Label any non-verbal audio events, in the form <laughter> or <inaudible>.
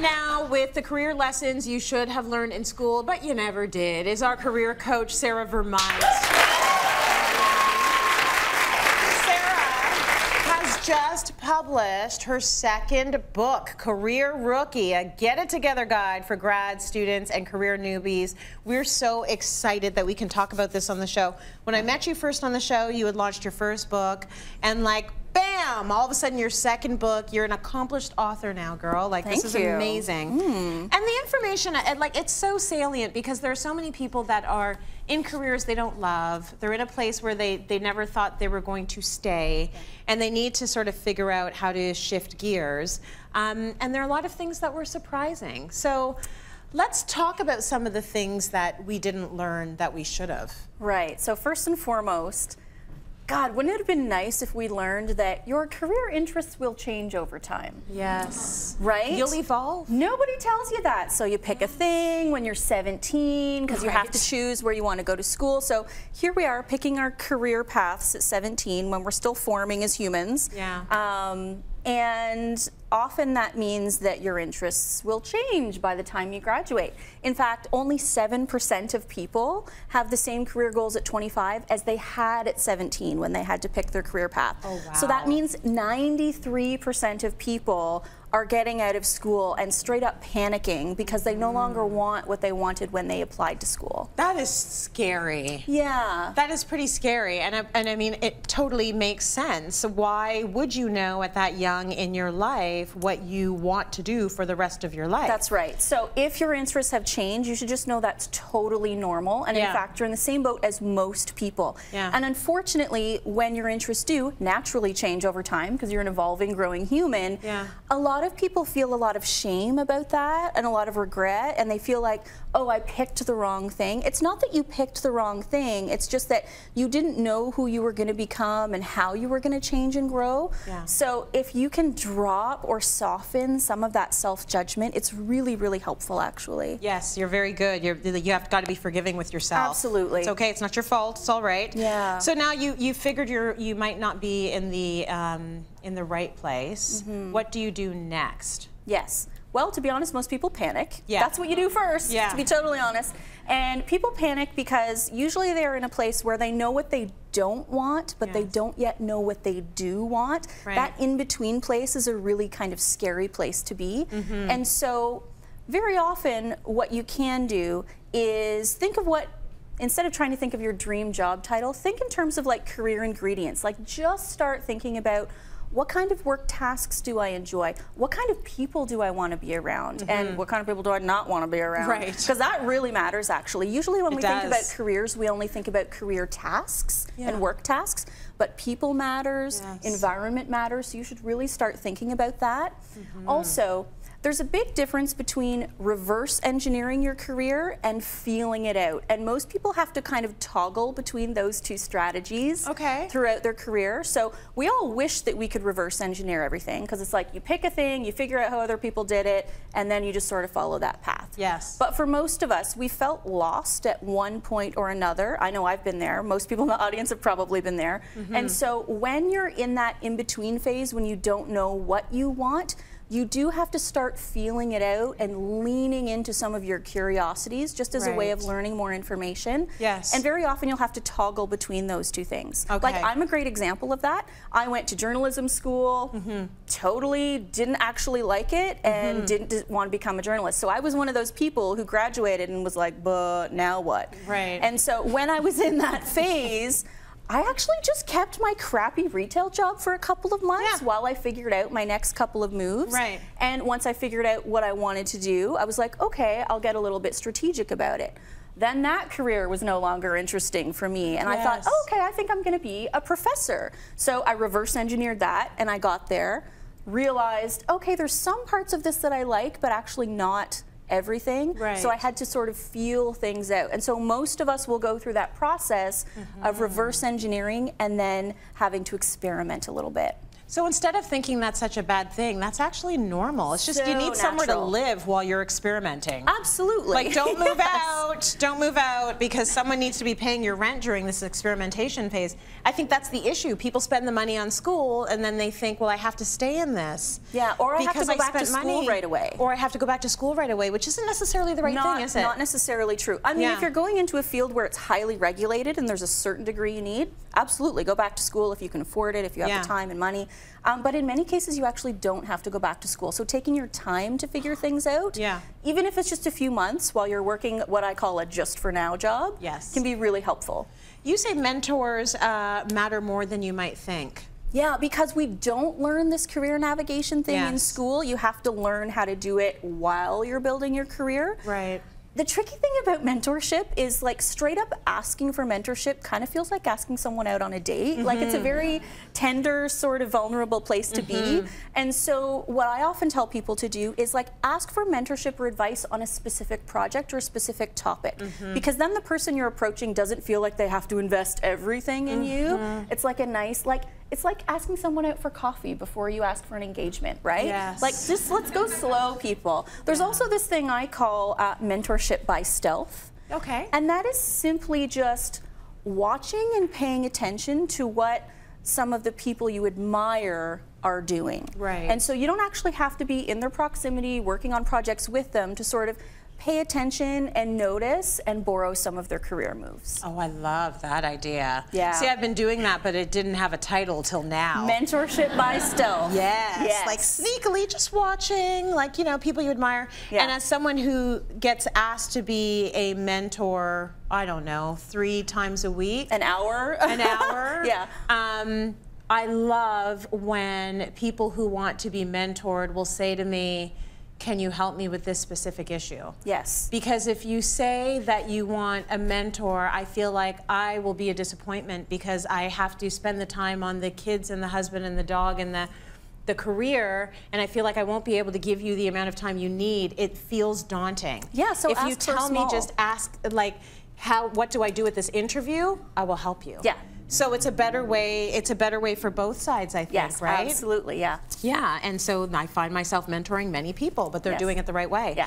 now with the career lessons you should have learned in school, but you never did, is our career coach, Sarah Vermunt. Sarah has just published her second book, Career Rookie, a get it together guide for grad students and career newbies. We're so excited that we can talk about this on the show. When I met you first on the show, you had launched your first book, and like bam, all of a sudden your second book, you're an accomplished author now, girl. Like Thank this is you. amazing. Mm. And the information, like it's so salient because there are so many people that are in careers they don't love. They're in a place where they, they never thought they were going to stay and they need to sort of figure out how to shift gears. Um, and there are a lot of things that were surprising. So let's talk about some of the things that we didn't learn that we should have. Right. So first and foremost, God, wouldn't it have been nice if we learned that your career interests will change over time? Yes. Right? You'll evolve. Nobody tells you that. So you pick a thing when you're 17 because right. you have to choose where you want to go to school. So here we are picking our career paths at 17 when we're still forming as humans. Yeah. Um, and often that means that your interests will change by the time you graduate. In fact, only 7% of people have the same career goals at 25 as they had at 17 when they had to pick their career path. Oh, wow. So that means 93% of people are getting out of school and straight up panicking because they no mm. longer want what they wanted when they applied to school. That is scary. Yeah. That is pretty scary. And I, and I mean, it totally makes sense. Why would you know at that young in your life what you want to do for the rest of your life? That's right. So if your interests have changed, you should just know that's totally normal. And yeah. in fact, you're in the same boat as most people. Yeah. And unfortunately, when your interests do naturally change over time, because you're an evolving, growing human, yeah. a lot of people feel a lot of shame about that and a lot of regret. And they feel like, oh, I picked the wrong thing. It's not that you picked the wrong thing. It's just that you didn't know who you were going to become and how you were going to change and grow. Yeah. So if you can drop or soften some of that self-judgment, it's really, really helpful, actually. Yes, you're very good. You're, you have got to be forgiving with yourself. Absolutely. It's okay. It's not your fault. It's all right. Yeah. So now you you figured you you might not be in the um, in the right place. Mm -hmm. What do you do next? Yes. Well, to be honest, most people panic. Yeah. That's what you do first, yeah. to be totally honest. And people panic because usually they're in a place where they know what they don't want, but yes. they don't yet know what they do want. Right. That in-between place is a really kind of scary place to be. Mm -hmm. And so very often what you can do is think of what instead of trying to think of your dream job title, think in terms of like career ingredients. Like just start thinking about what kind of work tasks do I enjoy? What kind of people do I want to be around? Mm -hmm. And what kind of people do I not want to be around? Right. Because that really matters actually. Usually when it we does. think about careers, we only think about career tasks yeah. and work tasks. But people matters, yes. environment matters, so you should really start thinking about that. Mm -hmm. Also, there's a big difference between reverse engineering your career and feeling it out. And most people have to kind of toggle between those two strategies okay. throughout their career. So we all wish that we could reverse engineer everything because it's like you pick a thing, you figure out how other people did it, and then you just sort of follow that path. Yes. But for most of us, we felt lost at one point or another. I know I've been there. Most people in the audience have probably been there. Mm -hmm. And so when you're in that in-between phase, when you don't know what you want, you do have to start feeling it out and leaning into some of your curiosities just as right. a way of learning more information. Yes. And very often you'll have to toggle between those two things. Okay. Like I'm a great example of that. I went to journalism school, mm -hmm. totally didn't actually like it and mm -hmm. didn't want to become a journalist. So I was one of those people who graduated and was like, but now what? Right. And so when I was in that <laughs> phase, I actually just kept my crappy retail job for a couple of months yeah. while I figured out my next couple of moves. Right. And once I figured out what I wanted to do, I was like, okay, I'll get a little bit strategic about it. Then that career was no longer interesting for me. And yes. I thought, oh, okay, I think I'm going to be a professor. So I reverse engineered that and I got there, realized, okay, there's some parts of this that I like, but actually not everything. Right. So I had to sort of feel things out. And so most of us will go through that process mm -hmm. of reverse engineering and then having to experiment a little bit. So instead of thinking that's such a bad thing, that's actually normal. It's just you So need somewhere to live while you're experimenting. Absolutely. Like, don't <laughs> move Yes. out. Don't move out because someone needs to be paying your rent during this experimentation phase. I think that's the issue. People spend the money on school and then they think, well, I have to stay in this. Yeah, or I have to go back to school money, right away. Or I have to go back to school right away, which isn't necessarily the right not, thing, is it? Not necessarily true. I mean, Yeah. if you're going into a field where it's highly regulated and there's a certain degree you need, absolutely go back to school if you can afford it, if you have Yeah. the time and money. Um, but in many cases, you actually don't have to go back to school. So taking your time to figure things out, Yeah. even if it's just a few months while you're working what I call a just for now job, Yes. can be really helpful. You say mentors uh, matter more than you might think. Yeah, because we don't learn this career navigation thing in school. You have to learn how to do it while you're building your career. Right. The tricky thing about mentorship is like straight up asking for mentorship kind of feels like asking someone out on a date. Like it's a mm-hmm. very tender, sort of vulnerable place to be. Mm-hmm. And so, what I often tell people to do is like ask for mentorship or advice on a specific project or a specific topic. Mm-hmm. Because then the person you're approaching doesn't feel like they have to invest everything in you. It's like a nice, like, it's like asking someone out for coffee before you ask for an engagement, right? Yes. Like, just let's go slow, people. There's also this thing I call uh, mentorship by stealth. Okay. And that is simply just watching and paying attention to what some of the people you admire are doing. Right. And so you don't actually have to be in their proximity, working on projects with them to sort of pay attention and notice and borrow some of their career moves. Oh, I love that idea. Yeah. See, I've been doing that, but it didn't have a title till now. Mentorship by stealth. Yes. <laughs> Yes. Like sneakily just watching, like, you know, people you admire. Yeah. And as someone who gets asked to be a mentor, I don't know, three times a week, An hour. an hour. <laughs> yeah. Um, I love when people who want to be mentored will say to me, Can you help me with this specific issue? Yes. Because if you say that you want a mentor, I feel like I will be a disappointment because I have to spend the time on the kids and the husband and the dog and the the career and I feel like I won't be able to give you the amount of time you need. It feels daunting. Yeah, so if you tell me just ask like how what do I do with this interview? I will help you. Yeah. So it's a better way it's a better way for both sides, I think, Yes, right? absolutely, yeah. Yeah, and so I find myself mentoring many people, but they're Yes. doing it the right way. Yeah.